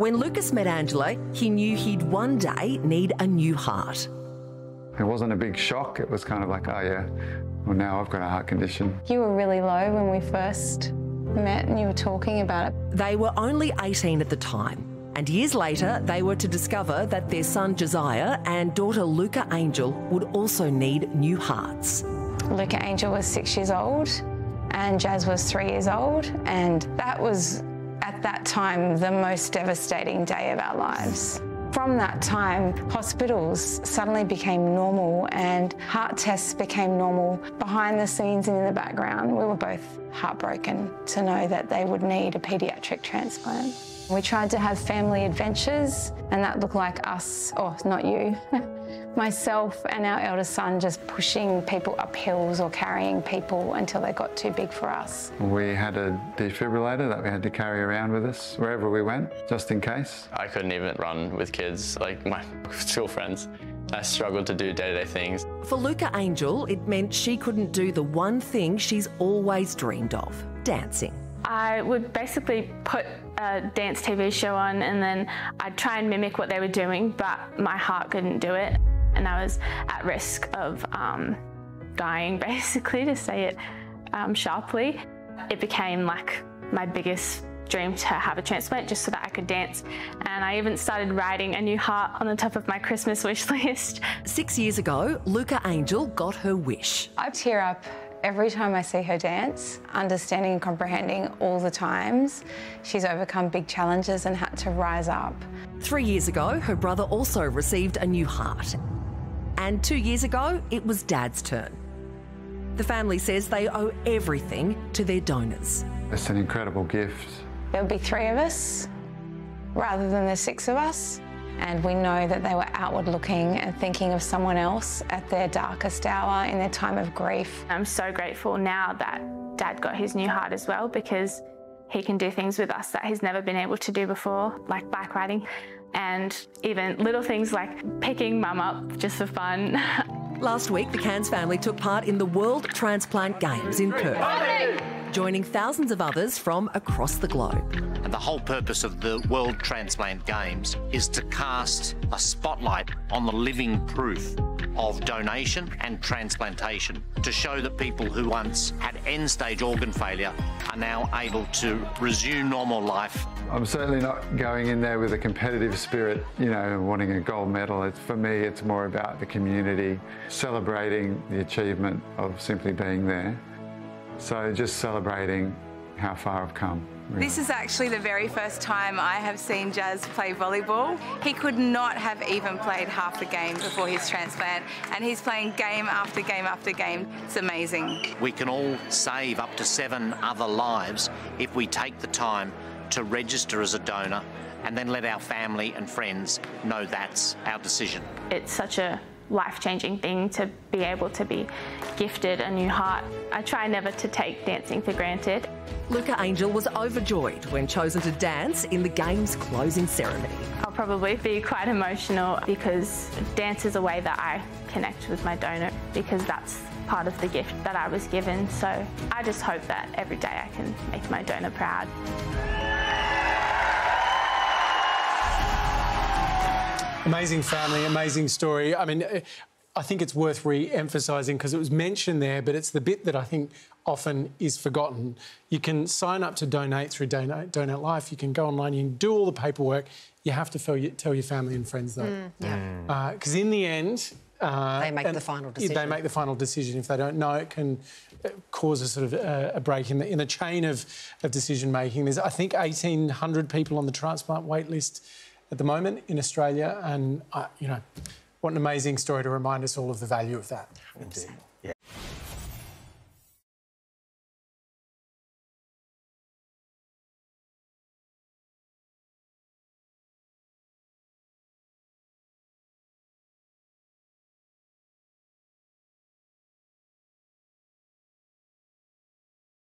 When Lucas met Angela, he knew he'd one day need a new heart. It wasn't a big shock. It was kind of like, oh yeah, well now I've got a heart condition. You were really low when we first met and you were talking about it. They were only 18 at the time, and years later, they were to discover that their son Josiah and daughter Luca Angel would also need new hearts. Luca Angel was six years old and Jazz was three years old, and that was at that time the most devastating day of our lives. From that time, hospitals suddenly became normal and heart tests became normal. Behind the scenes and in the background, we were both heartbroken to know that they would need a paediatric transplant. We tried to have family adventures, and that looked like us, or not you, myself and our eldest son just pushing people up hills or carrying people until they got too big for us. We had a defibrillator that we had to carry around with us wherever we went, just in case. I couldn't even run with kids, like my school friends. I struggled to do day to day things. For Luca Angel, it meant she couldn't do the one thing she's always dreamed of dancing. I would basically put a dance TV show on and then I'd try and mimic what they were doing, but my heart couldn't do it. And I was at risk of um, dying, basically, to say it um, sharply. It became like my biggest dream to have a transplant just so that I could dance. And I even started writing a new heart on the top of my Christmas wish list. Six years ago, Luca Angel got her wish. I tear up Every time I see her dance, understanding and comprehending all the times she's overcome big challenges and had to rise up. Three years ago, her brother also received a new heart. And two years ago, it was Dad's turn. The family says they owe everything to their donors. It's an incredible gift. There'll be three of us rather than the six of us and we know that they were outward looking and thinking of someone else at their darkest hour in their time of grief. I'm so grateful now that Dad got his new heart as well because he can do things with us that he's never been able to do before, like bike riding and even little things like picking mum up just for fun. Last week, the Cairns family took part in the World Transplant Games in Perth, joining thousands of others from across the globe. And the whole purpose of the World Transplant Games is to cast a spotlight on the living proof of donation and transplantation to show that people who once had end stage organ failure are now able to resume normal life. I'm certainly not going in there with a competitive spirit, you know, wanting a gold medal. It's, for me, it's more about the community, celebrating the achievement of simply being there. So just celebrating how far I've come. This is actually the very first time I have seen Jazz play volleyball. He could not have even played half the game before his transplant, and he's playing game after game after game. It's amazing. We can all save up to seven other lives if we take the time to register as a donor and then let our family and friends know that's our decision. It's such a life-changing thing to be able to be gifted a new heart. I try never to take dancing for granted. Luca Angel was overjoyed when chosen to dance in the game's closing ceremony. I'll probably be quite emotional because dance is a way that I connect with my donor because that's part of the gift that I was given. So I just hope that every day I can make my donor proud. Amazing family, amazing story. I mean, I think it's worth re-emphasising because it was mentioned there, but it's the bit that I think often is forgotten. You can sign up to donate through Donate, donate Life. You can go online. You can do all the paperwork. You have to tell your, tell your family and friends though, because mm, uh, in the end. Uh, they make the final decision. They make the final decision. If they don't know, it can uh, cause a sort of uh, a break in the, in the chain of, of decision making. There's, I think, 1,800 people on the transplant wait list at the moment in Australia, and uh, you know, what an amazing story to remind us all of the value of that. Indeed.